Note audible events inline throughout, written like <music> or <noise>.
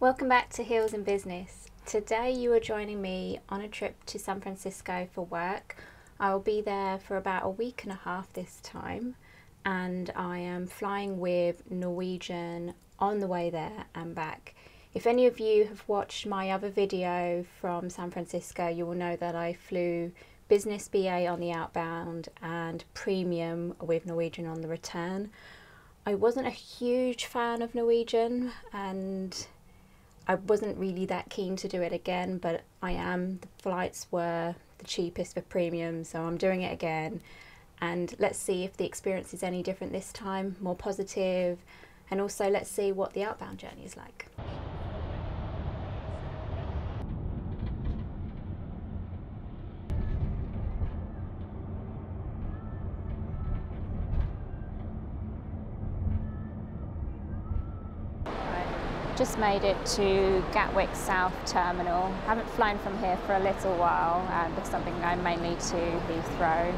Welcome back to Heels in Business. Today you are joining me on a trip to San Francisco for work. I will be there for about a week and a half this time, and I am flying with Norwegian on the way there and back. If any of you have watched my other video from San Francisco, you will know that I flew Business BA on the outbound and Premium with Norwegian on the return. I wasn't a huge fan of Norwegian and I wasn't really that keen to do it again, but I am. The flights were the cheapest for premium, so I'm doing it again. And let's see if the experience is any different this time, more positive, and also let's see what the outbound journey is like. just made it to Gatwick South Terminal. Haven't flown from here for a little while um, because I'm going mainly to Heathrow.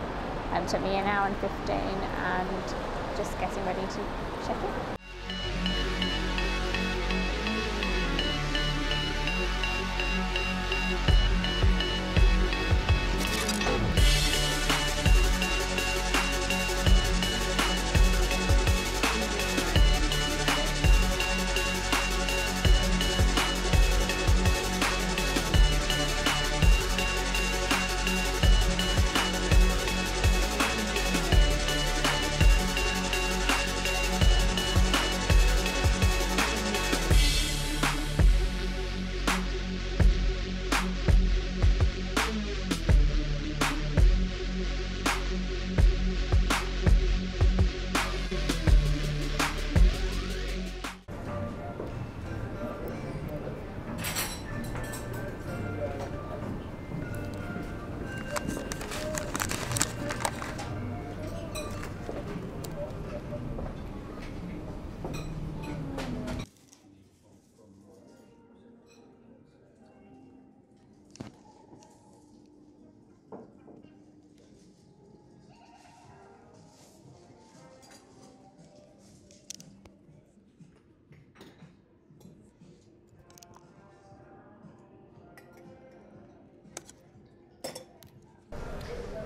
Um, took me an hour and 15 and just getting ready to check in.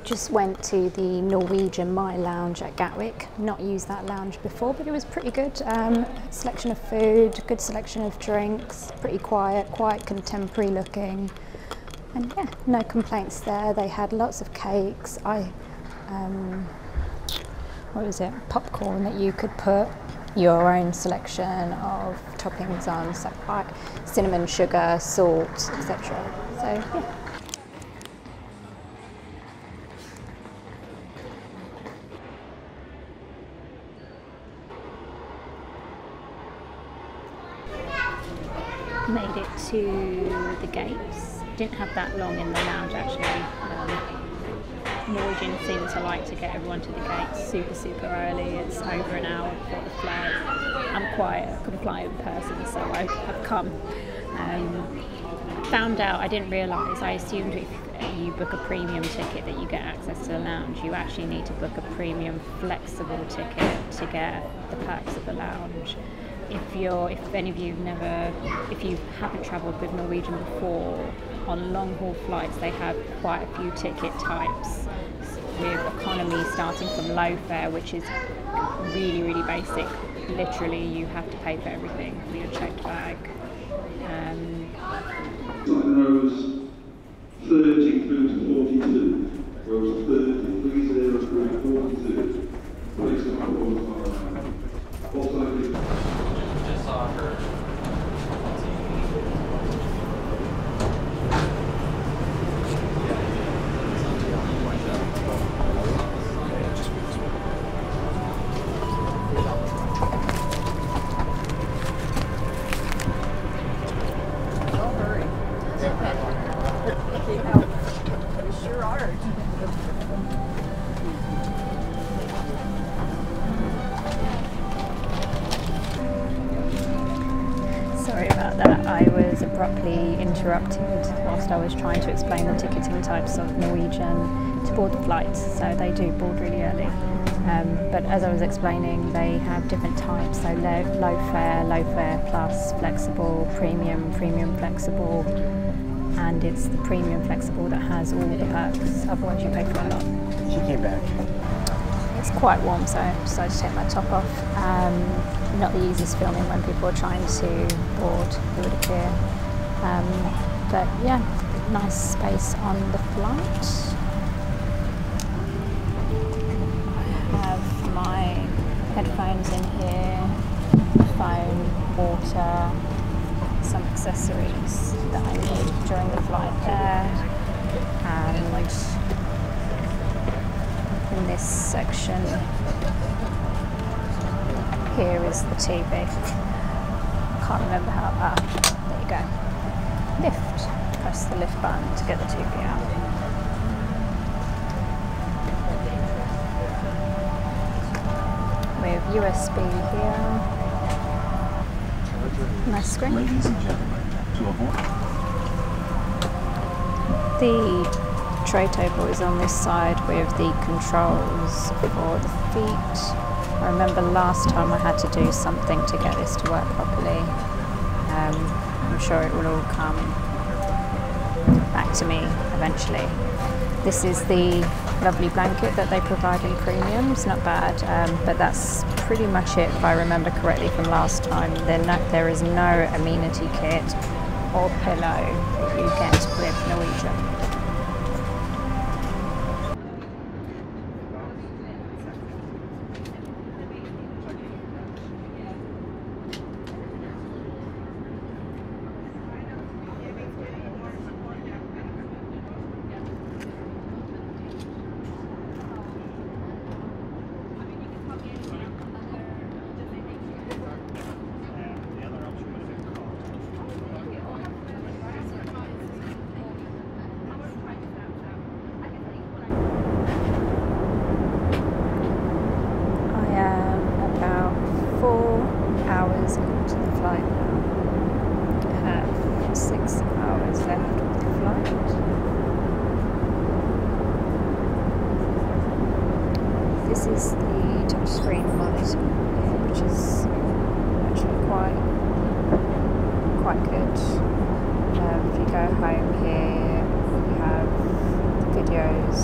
Just went to the Norwegian My Lounge at Gatwick. Not used that lounge before, but it was pretty good. Um, selection of food, good selection of drinks, pretty quiet, quite contemporary looking. And yeah, no complaints there. They had lots of cakes. I, um, what was it? Popcorn that you could put your own selection of toppings on, so like cinnamon, sugar, salt, etc. So yeah. made it to the gates. Didn't have that long in the lounge actually. Um, Norwegian seem to like to get everyone to the gates super, super early. It's over an hour before the flight. I'm quite a compliant person, so I've, I've come. Um, found out, I didn't realise, I assumed if you book a premium ticket that you get access to the lounge. You actually need to book a premium flexible ticket to get the perks of the lounge if you're if any of you've never if you haven't travelled with Norwegian before on long haul flights they have quite a few ticket types with economy starting from low fare which is really really basic. Literally you have to pay for everything for your checked bag. Um, rows 30 through to 42 rows 30 30 through to 42 also out interrupted whilst I was trying to explain the ticketing types of Norwegian to board the flights. So they do board really early. Um, but as I was explaining, they have different types. So low, low fare, low fare plus, flexible, premium, premium flexible, and it's the premium flexible that has all the perks. Otherwise, you pay for a lot. She came back. It's quite warm, so I decided to take my top off. Um, not the easiest filming when people are trying to board, it would appear. Um, but yeah, nice space on the flight. I have my headphones in here, phone, water, some accessories that I need during the flight there, and in this section here is the TV. Can't remember how. Ah, there you go. Press the lift button to get the TV out. We have USB here. Nice screen. Ladies and gentlemen, to avoid The tray table is on this side with the controls for the feet. I remember last time I had to do something to get this to work properly. Um, I'm sure it will all come to me eventually. This is the lovely blanket that they provide in premium. It's not bad, um, but that's pretty much it if I remember correctly from last time. There, is no amenity kit or pillow that you get with Norwegian. I am about four hours into the flight now. I have six hours left of the flight. This is the touchscreen monitor, here, which is actually quite quite good. Um, if you go home here, you have the videos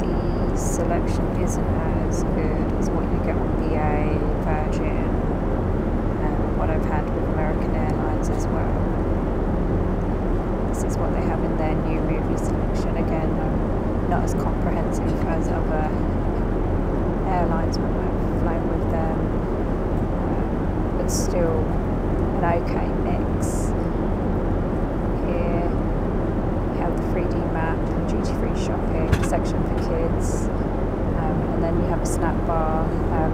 the selection isn't as good as what you get on BA, Virgin, and what I've had with American Airlines as well. This is what they have in their new movie selection. Again, not as comprehensive as other airlines when I've flown with them, um, but still an okay mix. Here you have the 3D map, duty free shopping, section for kids, then you have a snack bar. Um,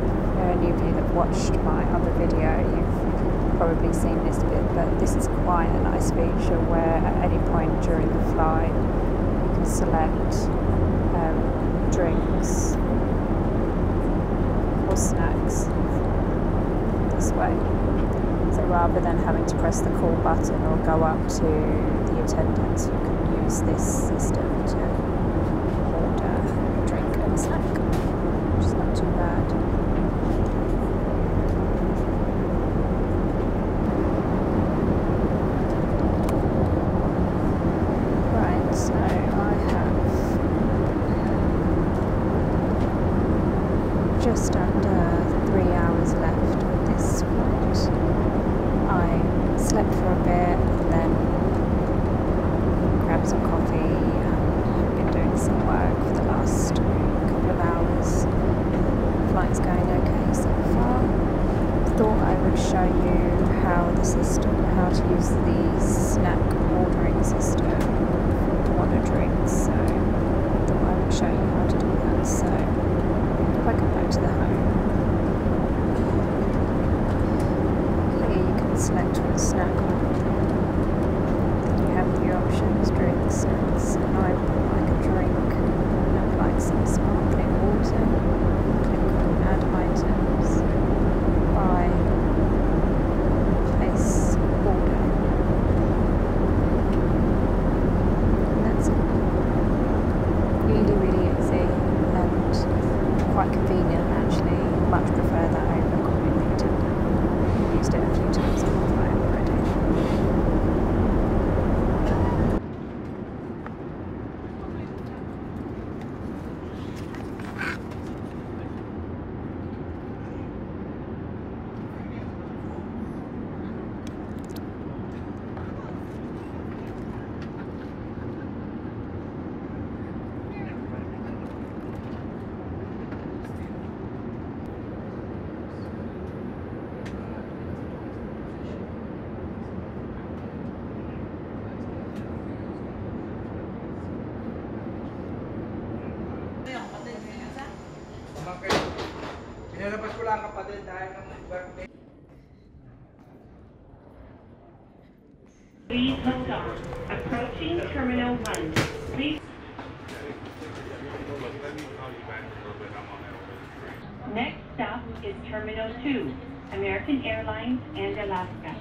any of you that watched my other video, you've probably seen this bit, but this is quite a nice feature where at any point during the flight you can select um, drinks or snacks this way. So rather than having to press the call button or go up to the attendants, you can use this system to magkakapatid dahil ng birthday. Please hold on. Approaching Terminal 1. Please. Next stop is Terminal 2, American Airlines and Alaska.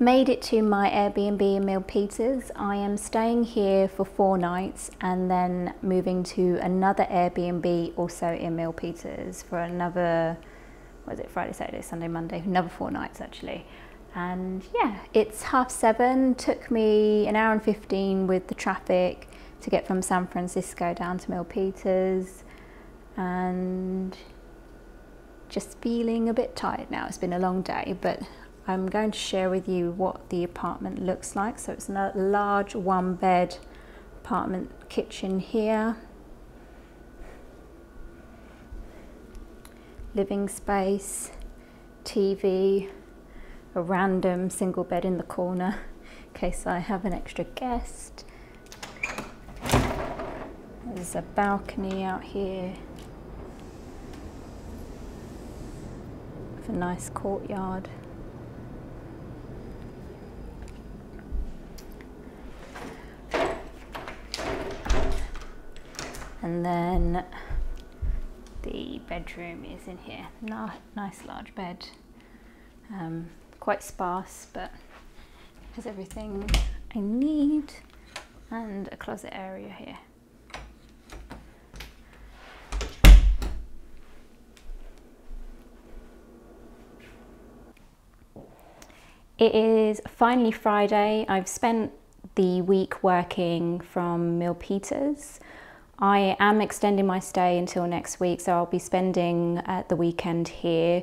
Made it to my Airbnb in Milpitas. I am staying here for four nights and then moving to another Airbnb also in Milpitas for another, what is it, Friday, Saturday, Sunday, Monday, another four nights actually. And yeah, it's half seven, took me an hour and 15 with the traffic to get from San Francisco down to Milpitas and just feeling a bit tired now. It's been a long day, but I'm going to share with you what the apartment looks like. So it's a large one bed apartment kitchen here. Living space, TV, a random single bed in the corner in case I have an extra guest. There's a balcony out here with a nice courtyard. And then the bedroom is in here. Nice large bed. Um, quite sparse but has everything I need and a closet area here. It is finally Friday. I've spent the week working from Milpitas I am extending my stay until next week, so I'll be spending uh, the weekend here.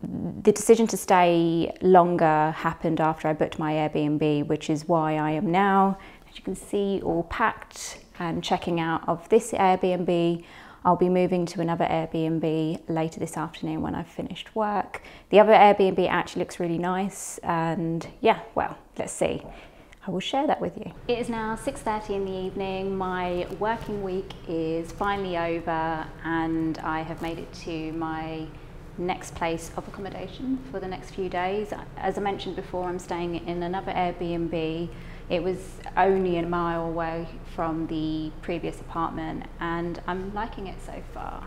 The decision to stay longer happened after I booked my Airbnb, which is why I am now, as you can see, all packed and checking out of this Airbnb. I'll be moving to another Airbnb later this afternoon when I've finished work. The other Airbnb actually looks really nice and yeah, well, let's see. I will share that with you. It is now 6.30 in the evening. My working week is finally over and I have made it to my next place of accommodation for the next few days. As I mentioned before, I'm staying in another Airbnb. It was only a mile away from the previous apartment and I'm liking it so far.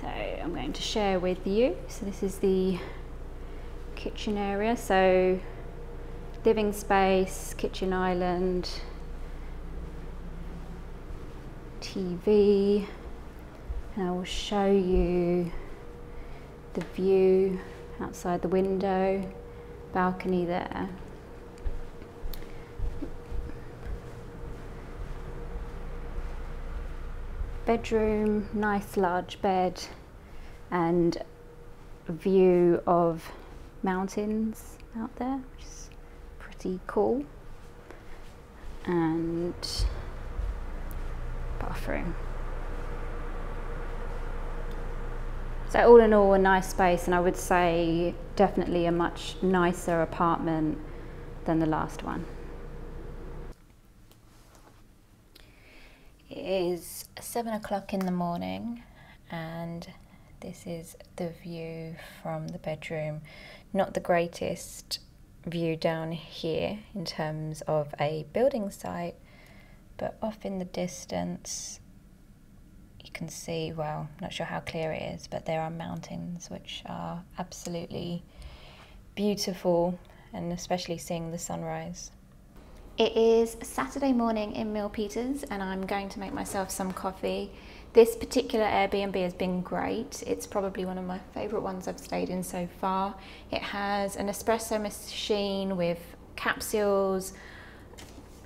So I'm going to share with you. So this is the kitchen area. So living space, kitchen island, TV, and I will show you the view outside the window, balcony there. Bedroom, nice large bed, and view of mountains out there, cool. And bathroom. So all in all, a nice space, and I would say definitely a much nicer apartment than the last one. It is seven o'clock in the morning, and this is the view from the bedroom. Not the greatest view down here in terms of a building site, but off in the distance you can see, well, not sure how clear it is, but there are mountains which are absolutely beautiful and especially seeing the sunrise. It is Saturday morning in Milpitas and I'm going to make myself some coffee. This particular Airbnb has been great. It's probably one of my favourite ones I've stayed in so far. It has an espresso machine with capsules,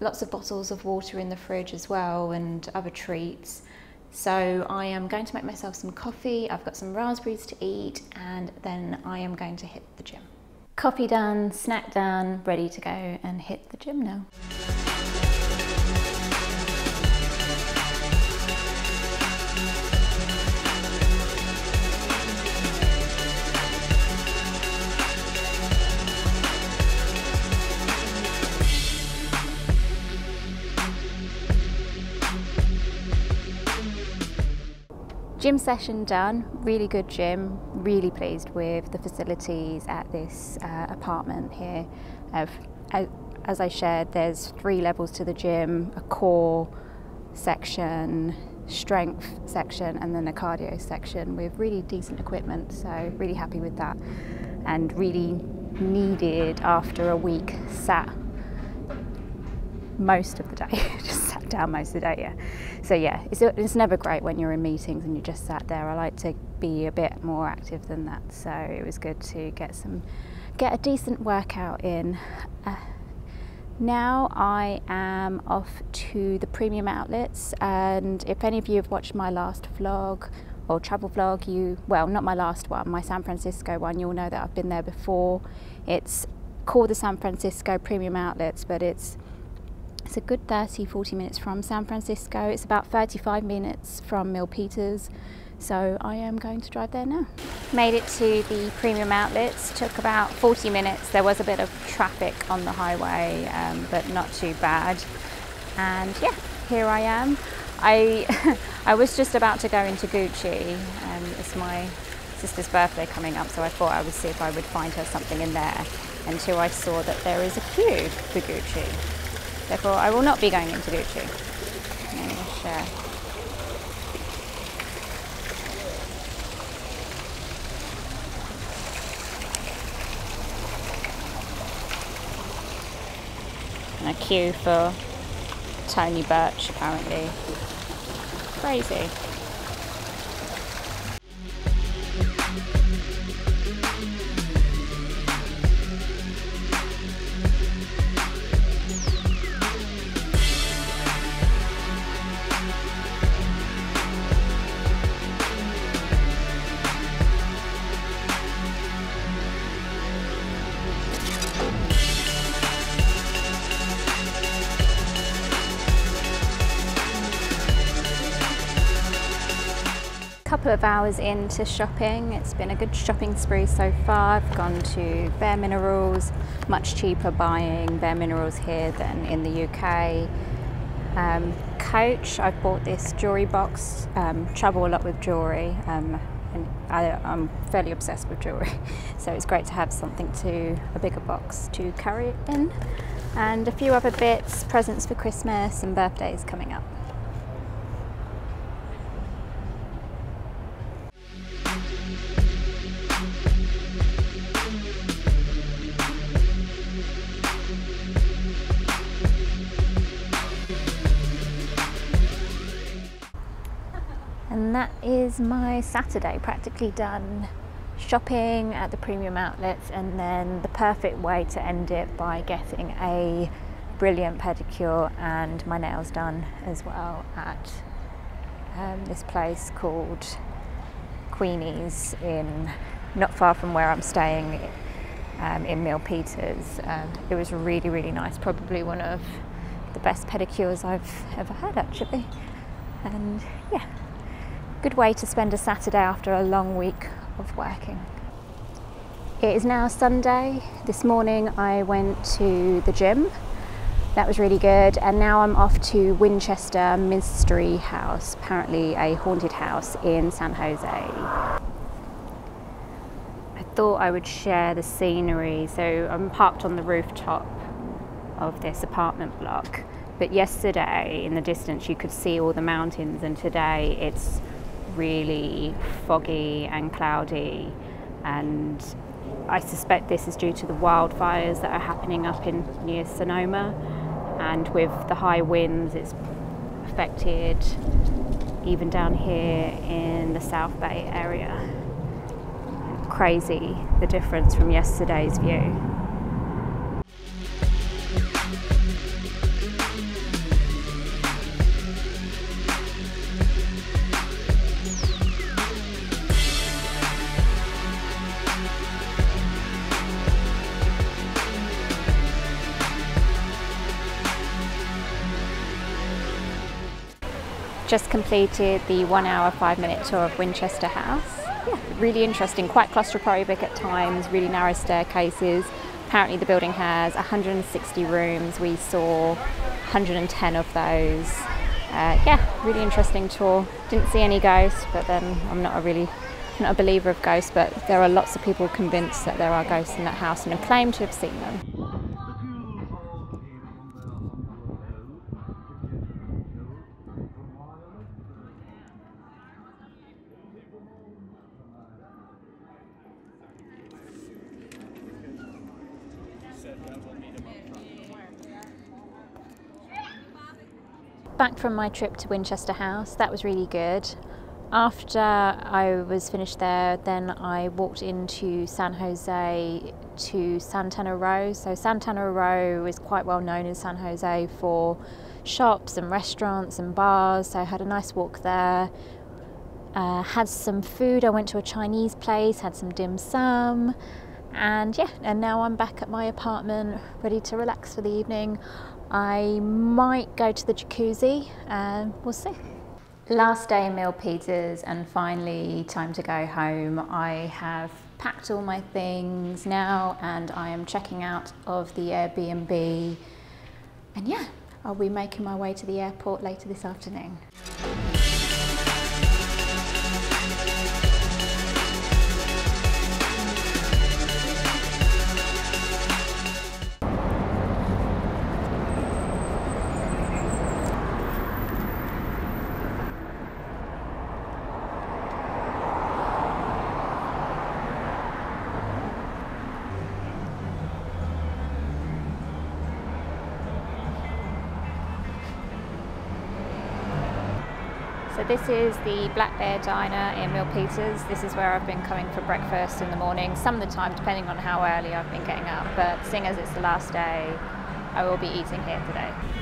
lots of bottles of water in the fridge as well and other treats. So I am going to make myself some coffee, I've got some raspberries to eat and then I am going to hit the gym. Coffee done, snack done, ready to go and hit the gym now. Gym session done, really good gym, really pleased with the facilities at this uh, apartment here. As I shared, there's three levels to the gym, a core section, strength section and then a cardio section with really decent equipment so really happy with that and really needed after a week sat most of the day <laughs> down most of the day yeah. So yeah it's, it's never great when you're in meetings and you just sat there. I like to be a bit more active than that so it was good to get some get a decent workout in. Uh, now I am off to the premium outlets and if any of you have watched my last vlog or travel vlog you well not my last one my San Francisco one you'll know that I've been there before. It's called the San Francisco premium outlets but it's it's a good 30 40 minutes from San Francisco it's about 35 minutes from Milpitas so I am going to drive there now. Made it to the premium outlets, took about 40 minutes. There was a bit of traffic on the highway, um, but not too bad. And yeah, here I am. I, <laughs> I was just about to go into Gucci. Um, it's my sister's birthday coming up, so I thought I would see if I would find her something in there until I saw that there is a queue for Gucci. Therefore, I will not be going into Gucci. Let me share. a queue for Tory Burch apparently. Crazy. Of hours into shopping. It's been a good shopping spree so far. I've gone to Bare Minerals, much cheaper buying Bare Minerals here than in the UK. Um, Coach, I've bought this jewelry box, um, travel a lot with jewelry. Um, and I, am fairly obsessed with jewelry, <laughs> so it's great to have something to, a bigger box to carry it in. And a few other bits, presents for Christmas and birthdays coming up. That is my Saturday practically done. Shopping at the premium outlets and then the perfect way to end it by getting a brilliant pedicure and my nails done as well at um, this place called Queenie's in not far from where I'm staying um, in Milpitas. Um, it was really really nice. Probably one of the best pedicures I've ever had actually. And yeah Good way to spend a Saturday after a long week of working. It is now Sunday. This morning I went to the gym. That was really good. And now I'm off to Winchester Mystery House, apparently a haunted house in San Jose. I thought I would share the scenery. So I'm parked on the rooftop of this apartment block. But yesterday in the distance you could see all the mountains and today it's really foggy and cloudy and I suspect this is due to the wildfires that are happening up in near Sonoma and with the high winds it's affected even down here in the South Bay area. Crazy the difference from yesterday's view. Just completed the one hour, five minute tour of Winchester House. Yeah, really interesting, quite claustrophobic at times, really narrow staircases. Apparently the building has 160 rooms. We saw 110 of those. uh, yeah, really interesting tour. Didn't see any ghosts, but then I'm not a really not a believer of ghosts, but there are lots of people convinced that there are ghosts in that house and claim to have seen them. Back from my trip to Winchester House, that was really good. After I was finished there, then I walked into San Jose to Santana Row. So, Santana Row is quite well known in San Jose for shops and restaurants and bars. So, I had a nice walk there. Uh, had some food. I went to a Chinese place, had some dim sum, and yeah, and now I'm back at my apartment ready to relax for the evening. I might go to the jacuzzi and we'll see. Last day in Milpitas and finally time to go home. I have packed all my things now and I am checking out of the Airbnb. And yeah, I'll be making my way to the airport later this afternoon. This is the Black Bear Diner in Milpitas. This is where I've been coming for breakfast in the morning, some of the time depending on how early I've been getting up, but seeing as it's the last day, I will be eating here today.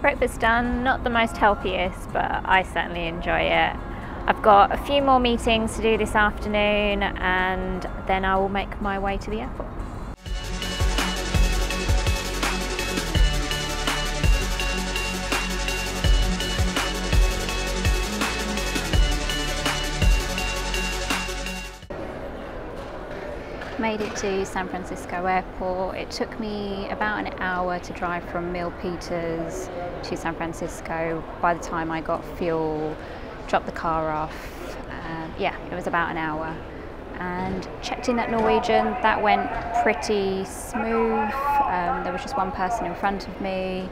Breakfast done, not the most healthiest, but I certainly enjoy it. I've got a few more meetings to do this afternoon and then I will make my way to the airport. Made it to San Francisco Airport. It took me about an hour to drive from Milpitas to San Francisco. By the time I got fuel, dropped the car off, um, yeah, it was about an hour. And checked in at Norwegian. That went pretty smooth. Um, there was just one person in front of me,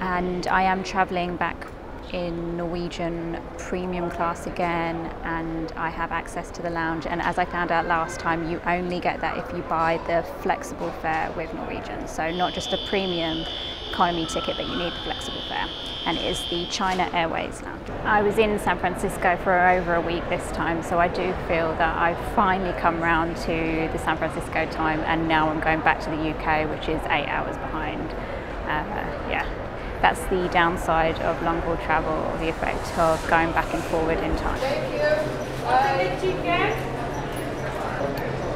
and I am travelling back in Norwegian premium class again and I have access to the lounge and as I found out last time you only get that if you buy the flexible fare with Norwegian so not just a premium economy ticket but you need the flexible fare and it is the China Airways lounge. I was in San Francisco for over a week this time so I do feel that I've finally come round to the San Francisco time and now I'm going back to the UK which is eight hours behind. Uh, that's the downside of long haul travel, or the effect of going back and forward in time.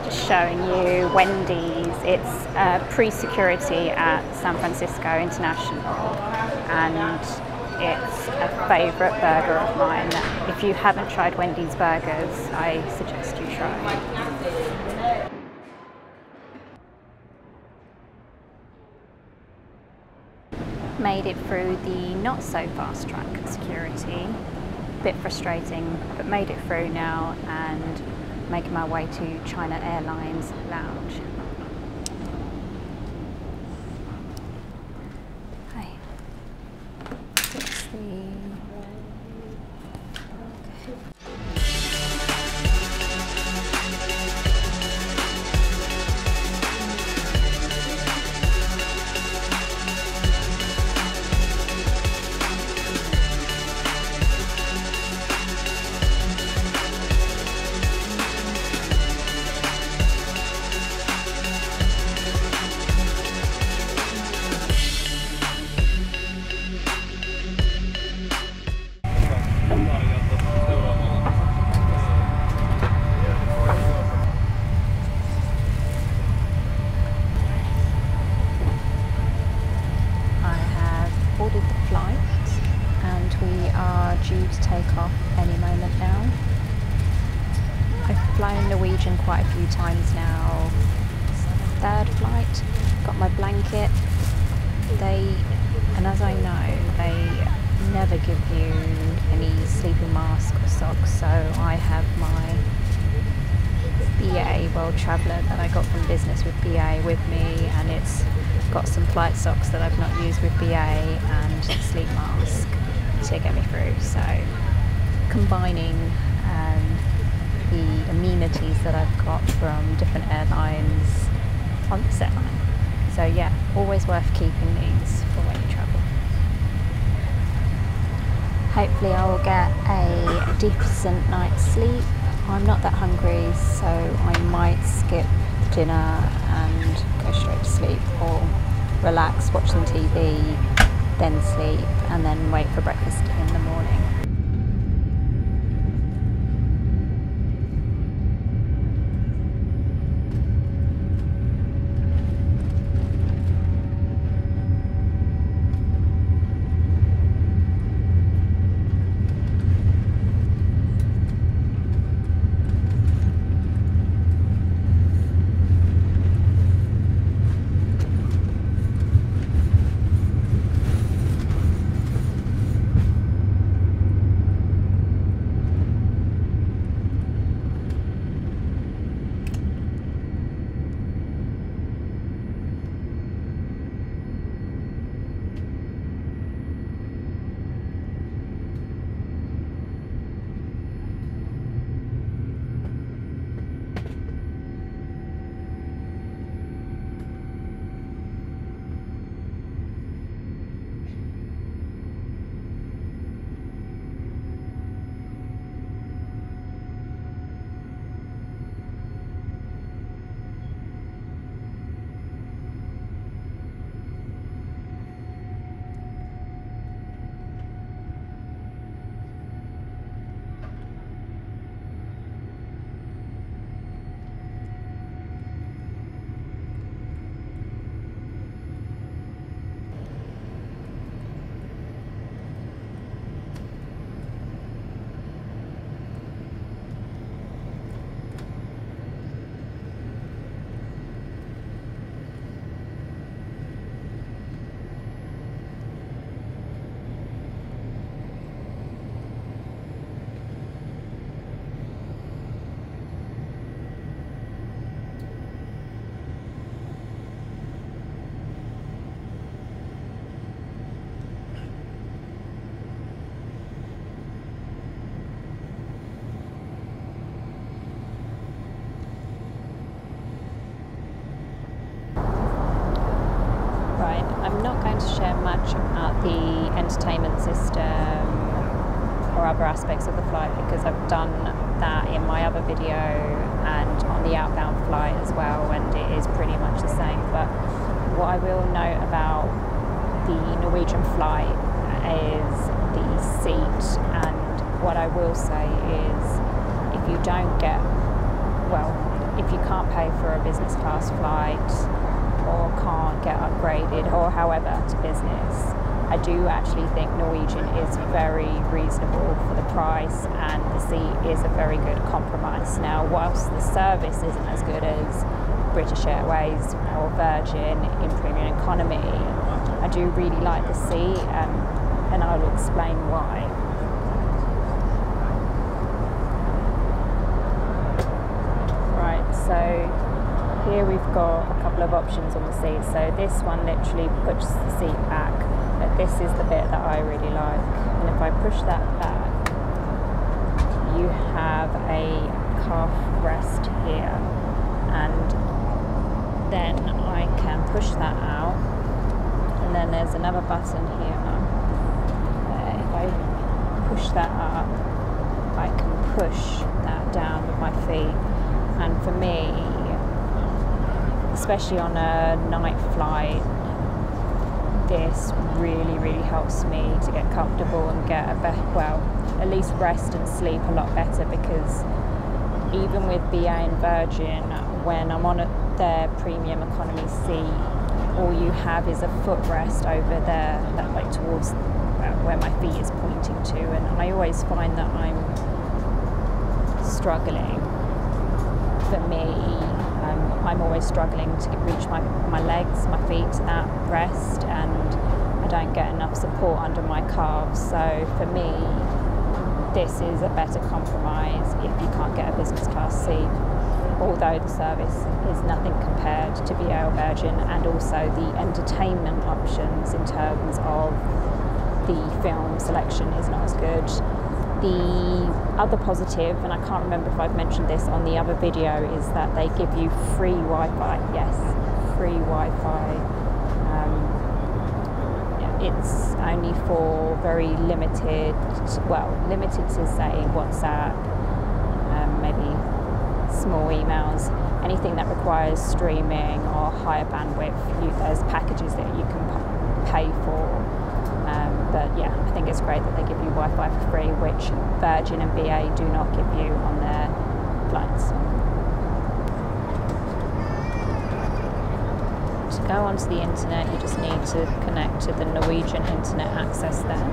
Just showing you Wendy's. It's uh, pre-security at San Francisco International and it's a favourite burger of mine. If you haven't tried Wendy's burgers, I suggest you try. Made it through the not so fast track security. Bit frustrating, but made it through now and making my way to China Airlines lounge. Combining um, the amenities that I've got from different airlines on the set line. So yeah, always worth keeping these for when you travel. Hopefully I will get a decent night's sleep. I'm not that hungry, so I might skip dinner and go straight to sleep or relax, watch some TV, then sleep, and then wait for breakfast in the morning. The entertainment system or other aspects of the flight because I've done that in my other video and on the outbound flight as well, and it is pretty much the same. But what I will note about the Norwegian flight is the seat, and what I will say is if you don't get, well, if you can't pay for a business class flight, or can't get upgraded or however to business, I do actually think Norwegian is very reasonable for the price and the seat is a very good compromise. Now, whilst the service isn't as good as British Airways or Virgin in premium economy, I do really like the seat um, and I will explain why. Right, so here we've got a couple of options on the seat. So this one literally pushes the seat back, this is the bit that I really like. And if I push that back, you have a calf rest here, and then I can push that out. And then there's another button here. If I push that up, I can push that down with my feet. And for me, especially on a night flight, this really, really helps me to get comfortable and get a better, well, at least rest and sleep a lot better because even with BA and Virgin, when I'm on their premium economy seat, all you have is a footrest over there, that like towards, where my feet is pointing to, and I always find that I'm struggling. For me, I'm always struggling to reach my, my legs, my feet that rest, and I don't get enough support under my calves. So for me, this is a better compromise if you can't get a business class seat although the service is nothing compared to VL Virgin and also the entertainment options in terms of the film selection is not as good. The other positive, and I can't remember if I've mentioned this on the other video, is that they give you free Wi Fi. Yes, free Wi Fi. Um, it's only for very limited, well, limited to say WhatsApp, um, maybe small emails, anything that requires streaming or higher bandwidth, you, there's packages that you can pay for. But yeah, I think it's great that they give you Wi Fi for free, which Virgin and BA do not give you on their flights. To go onto the internet, you just need to connect to the Norwegian internet access there.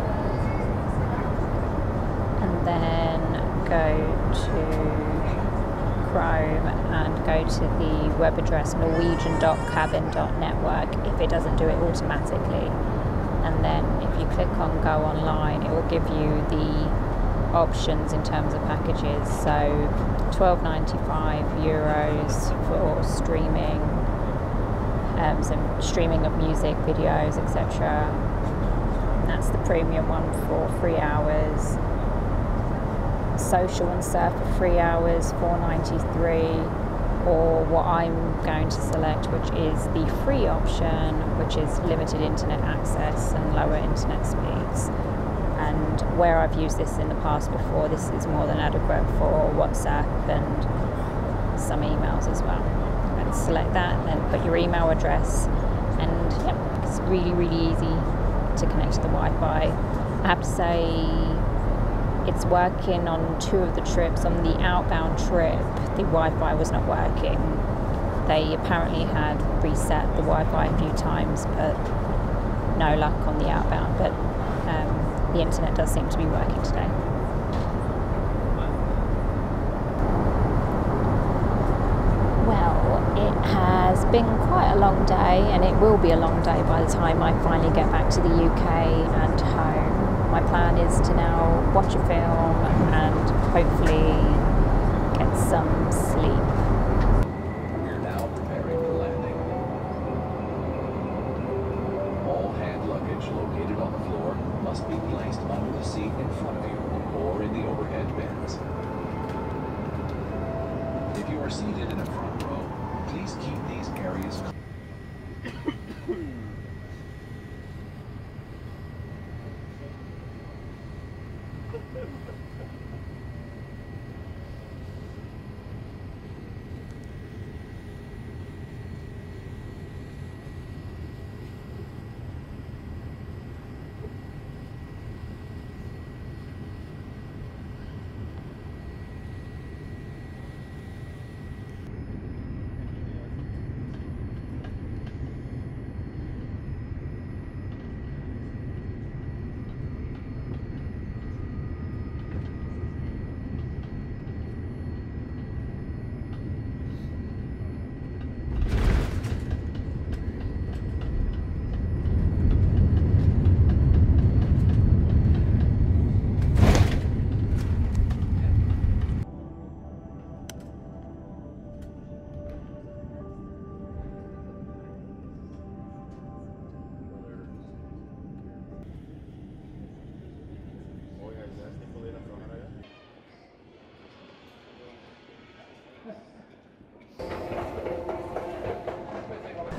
And then go to Chrome and go to the web address norwegian.cabin.network if it doesn't do it automatically. And then if you click on go online, it will give you the options in terms of packages. So 12.95 euros for streaming, um, so streaming of music, videos, etc. That's the premium one for three hours social and surf for three hours, 493, or what I'm going to select, which is the free option, which is limited internet access and lower internet speeds. And where I've used this in the past before, this is more than adequate for WhatsApp and some emails as well. And select that, and then put your email address, and yeah, it's really, really easy to connect to the Wi Fi. I have to say, it's working on two of the trips. On the outbound trip, the Wi Fi was not working. They apparently had reset the Wi Fi a few times, but no luck on the outbound. But um, the internet does seem to be working today. Well, it has been quite a long day, and it will be a long day by the time I finally get back to the UK and home. My plan is to now watch a film and hopefully get some sleep. We're now preparing for landing. All hand luggage located on the floor must be placed under the seat in front of you or in the overhead bins. If you are seated in a front row, please keep these areas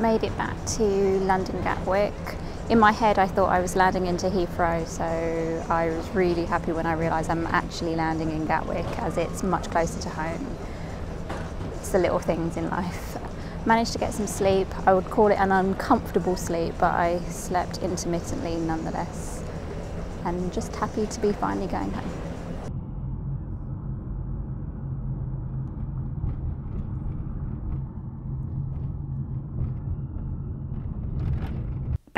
Made it back to London Gatwick. In my head, I thought I was landing into Heathrow, so I was really happy when I realised I'm actually landing in Gatwick as it's much closer to home. It's the little things in life. Managed to get some sleep. I would call it an uncomfortable sleep, but I slept intermittently nonetheless. And just happy to be finally going home.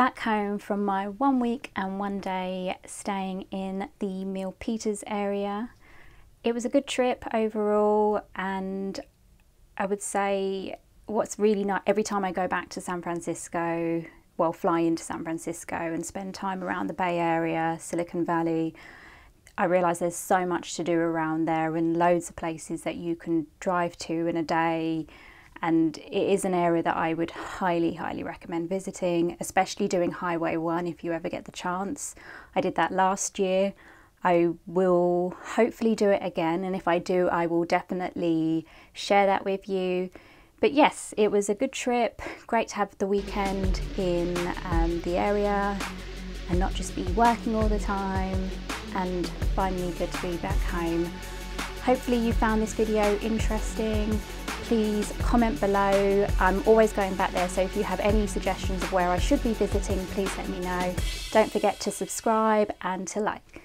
Back home from my one week and one day staying in the Milpitas area. It was a good trip overall, and I would say what's really nice every time I go back to San Francisco, well, fly into San Francisco and spend time around the Bay Area, Silicon Valley. I realise there's so much to do around there and loads of places that you can drive to in a day and it is an area that I would highly, highly recommend visiting, especially doing Highway 1 if you ever get the chance. I did that last year. I will hopefully do it again, and if I do, I will definitely share that with you. But yes, it was a good trip. Great to have the weekend in um, the area and not just be working all the time, and finally good to be back home. Hopefully, you found this video interesting please comment below. I'm always going back there, so if you have any suggestions of where I should be visiting, please let me know. Don't forget to subscribe and to like.